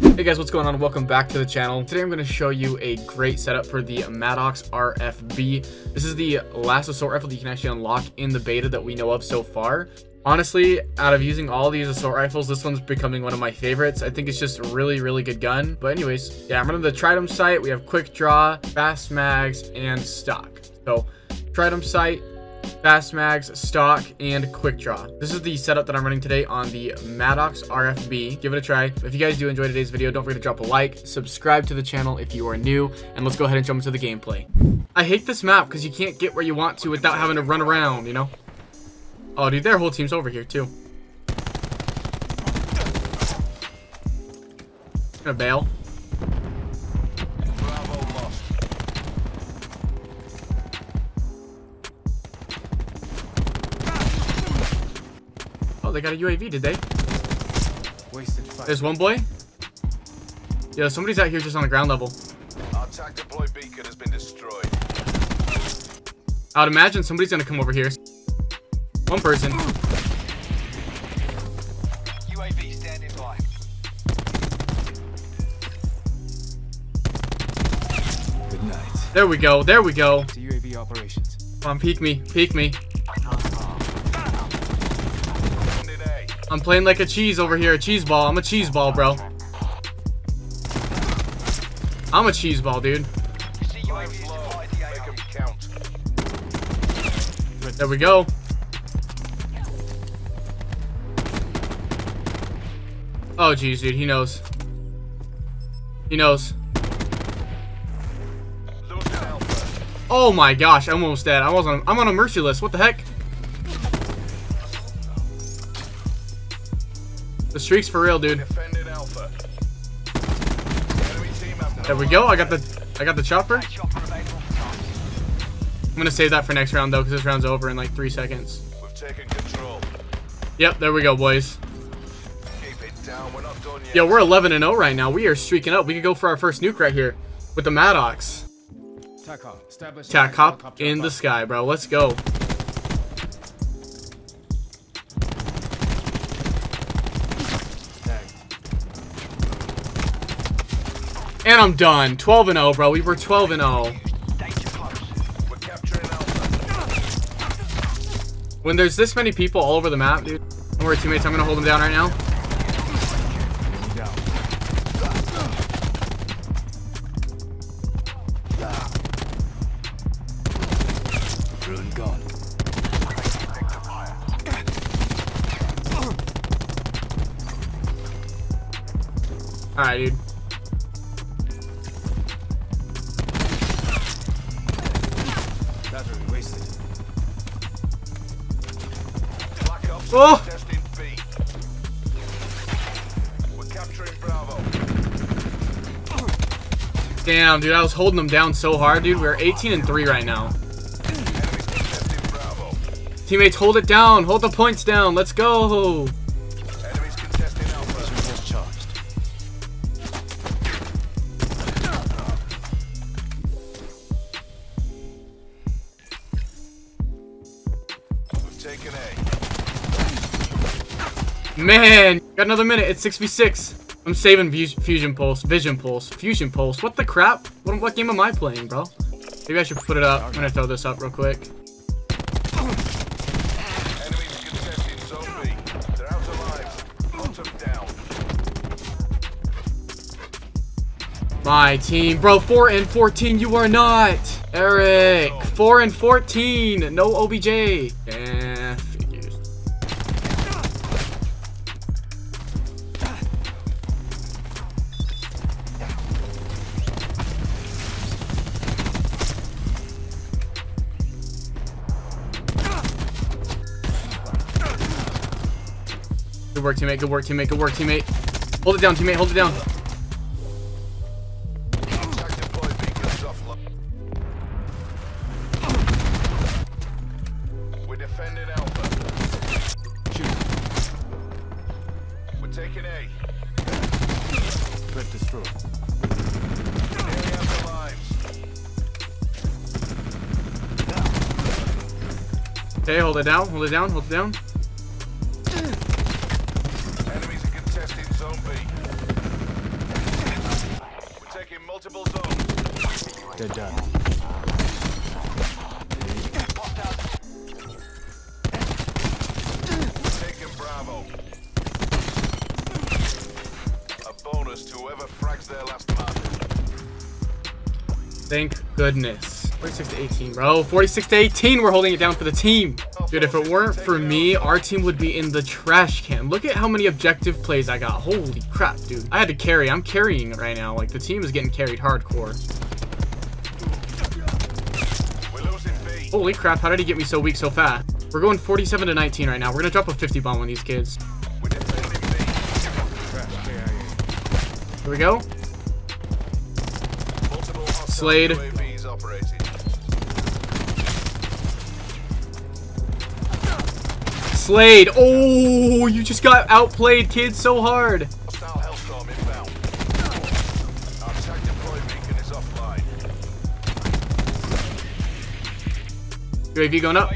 Hey guys, what's going on? Welcome back to the channel. Today I'm going to show you a great setup for the Maddox RFB. This is the last assault rifle that you can actually unlock in the beta that we know of so far. Honestly, out of using all these assault rifles, this one's becoming one of my favorites. I think it's just a really, really good gun. But anyways, yeah, I'm running the Tridem sight. We have quick draw, fast mags, and stock. So, Tridem sight, fast mags, stock, and quick draw. This is the setup that I'm running today on the Maddox RFB. Give it a try. If you guys do enjoy today's video, don't forget to drop a like, subscribe to the channel if you are new, and let's go ahead and jump into the gameplay. I hate this map because you can't get where you want to without having to run around, you know? Oh, dude, their whole team's over here, too. Gonna bail. They got a UAV, did they? Wasted fight. There's one boy. Yeah, somebody's out here just on the ground level. Our TAC deploy beacon has been destroyed. I would imagine somebody's gonna come over here. One person. UAV standing by. Good night. There we go. There we go. To UAV operations. Come on, peek me. Peek me. I'm playing like a cheese over here. A cheese ball. I'm a cheese ball, bro. I'm a cheese ball, dude. There we go. Oh, jeez, dude. He knows. He knows. Oh my gosh, I'm almost dead. I was on. I'm on a mercy list. What the heck? The streak's for real, dude. Defended Alpha. Enemy team have There we go. I got the. I got the chopper. I'm gonna save that for next round though, because this round's over in like three seconds. We've taken control. Yep, there we go, boys. Keep it down. We're not done yet. Yo, we're 11 and 0 right now. We are streaking up. We could go for our first nuke right here with the Maddox. TAC hop. Tac hop in the sky, bro. Let's go. And I'm done. 12 and 0, bro. We were 12 and 0. We're capturing Alpha. When there's this many people all over the map, dude. Don't worry, teammates. I'm gonna hold them down right now. Enemy down. Oh! Damn, dude. I was holding them down so hard, dude. We're 18 and 3 right now. Teammates, hold it down. Hold the points down. Let's go. Man, got another minute. It's 6v6. I'm saving Fusion Pulse, Vision Pulse, Fusion Pulse. What the crap? What, what game am I playing, bro? Maybe I should put it up. I'm gonna throw this up real quick. My team, bro. Four and 14. You are not, Eric. Four and 14. No OBJ. Good work, teammate. Good work, teammate. Good work, teammate. Hold it down, teammate. Hold it down. Attack deploy beacons offline. We're defending Alpha. We're taking A. Threat destroyed. Nearly out of lives. Okay, hold it down. Hold it down. Hold it down. Thank goodness. 46 to 18, bro. 46 to 18. We're holding it down for the team. Dude, if it weren't for me, our team would be in the trash can. Look at how many objective plays I got. Holy crap, dude. I had to carry. I'm carrying right now. Like, the team is getting carried hardcore. Holy crap, how did he get me so weak so fast? We're going 47 to 19 right now. We're gonna drop a 50 bomb on these kids. Here we go. Slade. Slade. Oh, you just got outplayed, kids, so hard. UAV going up.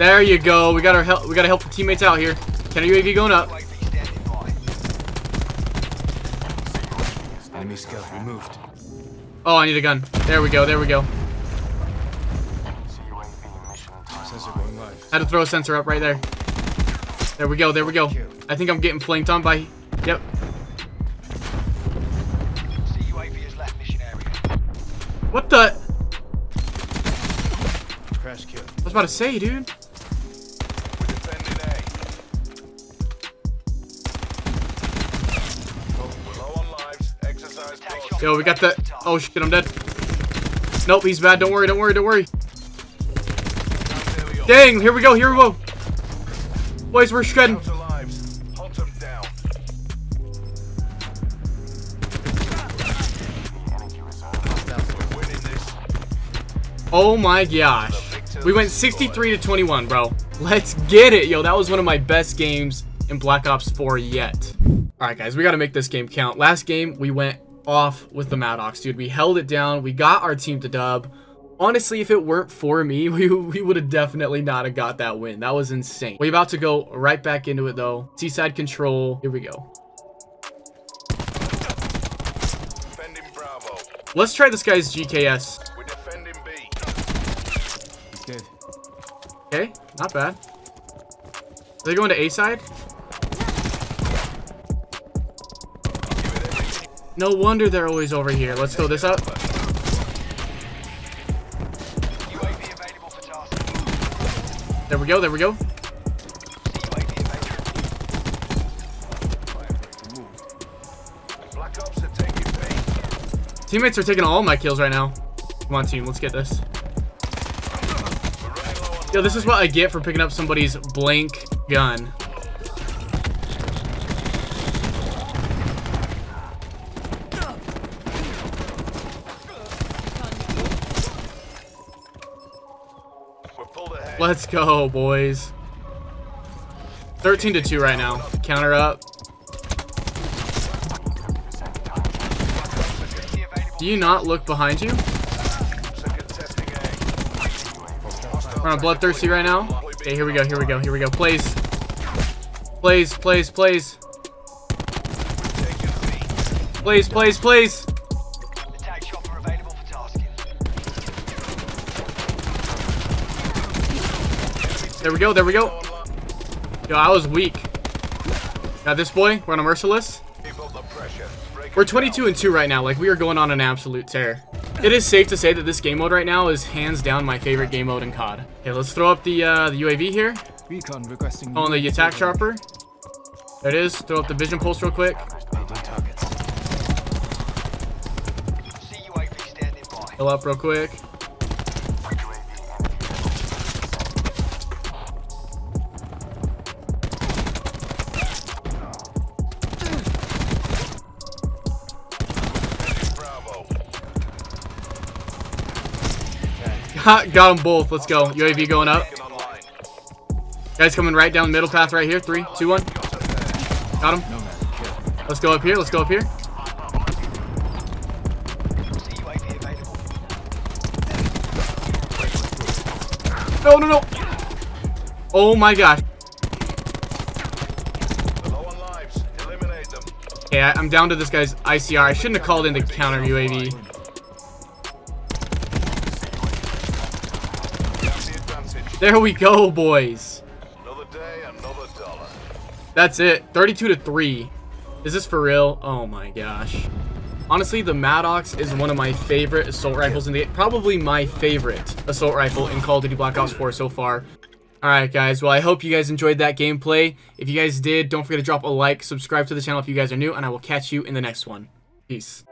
There you go. We got our help. We got to help the teammates out here. Can UAV going up? UAV standing by. Enemy scout removed. Oh, I need a gun. There we go. There we go. Sensor. Had to throw a sensor up right there. There we go. There we go. I think I'm getting flanked on by. Yep. CUAV has left mission area. What the? Crash kill. I was about to say, dude. Yo, we got that. Oh shit, I'm dead. Nope, he's bad. Don't worry. Don't worry. Don't worry. Dang. Here we go. Here we go. Boys, we're shredding. Oh my gosh. We went 63 to 21, bro. Let's get it, yo. That was one of my best games in Black Ops 4 yet. All right, guys, we got to make this game count. Last game, we went off with the Maddox, dude. We held it down. We got our team to dub. Honestly, if it weren't for me, we, we would have definitely not have got that win. That was insane. We're about to go right back into it, though. Seaside control. Here we go. Defending Bravo. Let's try this guy's GKS. We're defending B. He's dead. Okay, not bad. Are they going to A side? No wonder they're always over here. Let's throw this tasking. There we go, there we go. Teammates are taking all my kills right now. Come on, team, let's get this. Yo, this is what I get for picking up somebody's blank gun. Let's go, boys. 13 to 2 right now. Counter up. Do you not look behind you? We're on bloodthirsty right now. Okay, here we go, here we go, here we go. Plays, plays. Taking B. Plays, plays, plays. There we go, there we go. Yo, I was weak. Got this boy. We're on a merciless. Keep up the pressure. Break We're 22 and 2 right now. Like, we are going on an absolute tear. It is safe to say that this game mode right now is hands down my favorite game mode in COD. Okay, let's throw up the uh, the UAV here. Recon requesting. On the attack chopper. There it is. Throw up the vision pulse real quick. Aiding targets. CUAV standing by. Fill up real quick. Got them both. Let's go. UAV going up. Guys coming right down the middle path right here. Three, two, one. Got him. Let's go up here. Let's go up here. No, no, no. Oh my gosh. Okay, I'm down to this guy's ICR. I shouldn't have called in the counter UAV. There we go, boys. Another day, another dollar. That's it. 32 to 3. Is this for real? Oh my gosh. Honestly, the Maddox is one of my favorite assault rifles in the game. probably my favorite assault rifle in Call of Duty Black Ops 4 so far. Alright guys, well I hope you guys enjoyed that gameplay. If you guys did, don't forget to drop a like, subscribe to the channel if you guys are new, and I will catch you in the next one. Peace.